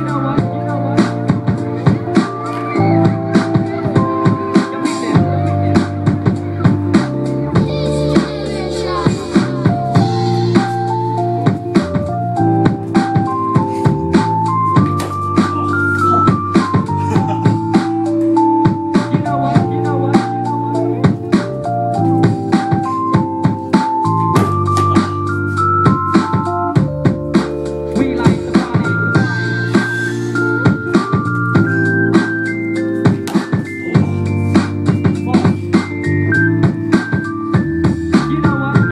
you know what?